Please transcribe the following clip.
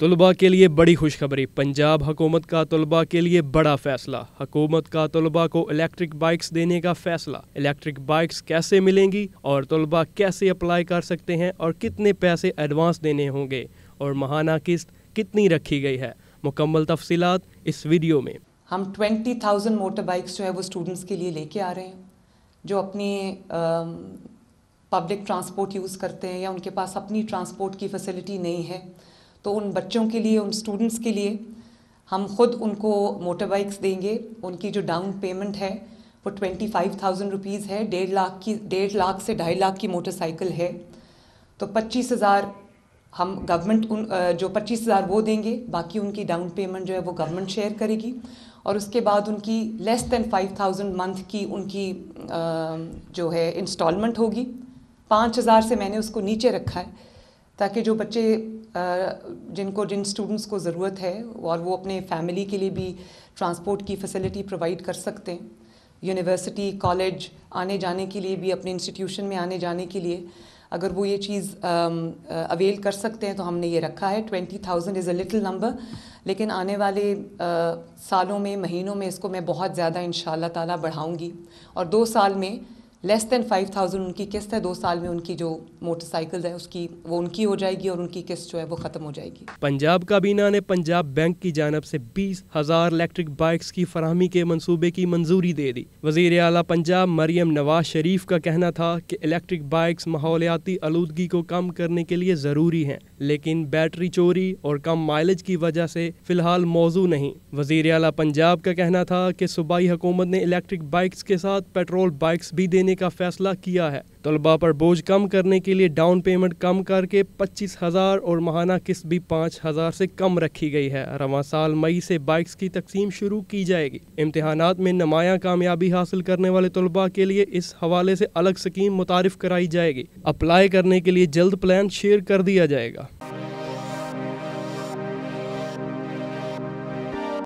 तलबा के लिए बड़ी खुशखबरी। पंजाब हुकूमत का तलबा के लिए बड़ा फैसला। हुकूमत का तलबा को इलेक्ट्रिक बाइक्स देने का फैसला। इलेक्ट्रिक बाइक्स कैसे मिलेंगी और तलबा कैसे अप्लाई कर सकते हैं और कितने पैसे एडवांस देने होंगे और महाना किस्त कितनी रखी गई है? मुकम्मल तफसीलात इस वीडियो में। हम ट्वेंटी थाउज़ेंड मोटर बाइक्स जो है वो स्टूडेंट्स के लिए लेके आ रहे हैं, जो अपनी पब्लिक ट्रांसपोर्ट यूज़ करते हैं या उनके पास अपनी ट्रांसपोर्ट की फैसिलिटी नहीं है। तो उन बच्चों के लिए, उन स्टूडेंट्स के लिए हम खुद उनको मोटर बाइक्स देंगे। उनकी जो डाउन पेमेंट है, वो ट्वेंटी फाइव थाउज़ेंड रुपीज़ है। डेढ़ लाख की, डेढ़ लाख से ढाई लाख की मोटरसाइकिल है। तो पच्चीस हज़ार हम गवर्नमेंट उन जो पच्चीस हज़ार वो देंगे। बाकी उनकी डाउन पेमेंट जो है वो गवर्नमेंट शेयर करेगी। और उसके बाद उनकी less than five thousand month की उनकी जो है इंस्टॉलमेंट होगी। पाँच हज़ार से मैंने उसको नीचे रखा है, ताकि जो बच्चे जिनको जिन स्टूडेंट्स को ज़रूरत है और वो अपने फैमिली के लिए भी ट्रांसपोर्ट की फैसिलिटी प्रोवाइड कर सकते हैं। यूनिवर्सिटी कॉलेज आने जाने के लिए भी अपने इंस्टीट्यूशन में आने जाने के लिए। अगर वो ये चीज़ अवेल कर सकते हैं तो हमने ये रखा है। Twenty thousand is a little number लेकिन आने वाले आ, सालों में महीनों में इसको मैं बहुत ज़्यादा इन ताला बढ़ाऊँगी। और दो साल में लेस देन फाइव थाउज़ेंड उनकी किस्त है, दो साल में उनकी जो मोटरसाइकिल है, उसकी, वो उनकी हो जाएगी और उनकी किस्त जो है वो ख़त्म हो जाएगी। पंजाब काबीना ने पंजाब बैंक की जानब से बीस हज़ार इलेक्ट्रिक बाइक्स की फरहमी के मनसूबे की मंजूरी दे दी। वज़ीर अला पंजाब मरियम नवाज़ शरीफ का कहना था कि इलेक्ट्रिक बाइक्स माहौलियाती आलूदगी को कम करने के लिए ज़रूरी हैं, लेकिन बैटरी चोरी और कम माइलेज की वजह से फ़िलहाल मौजू नहीं। वज़ीर अला पंजाब का कहना था कि सूबाई हुकूमत ने इलेक्ट्रिक बाइक्स के साथ पेट्रोल बाइक्स भी देने का फैसला किया है। तलबा पर बोझ कम करने के लिए डाउन पेमेंट कम करके पच्चीस हज़ार और महाना किस्त भी पाँच हज़ार से कम रखी गई है। रवा साल मई से बाइक्स की तकसीम शुरू की जाएगी। इम्तहान में नुमाया कामयाबी हासिल करने वाले तलबा के लिए इस हवाले से अलग स्कीम मुतारफ़ कराई जाएगी। अप्लाई करने के लिए जल्द प्लान शेयर कर दिया जाएगा।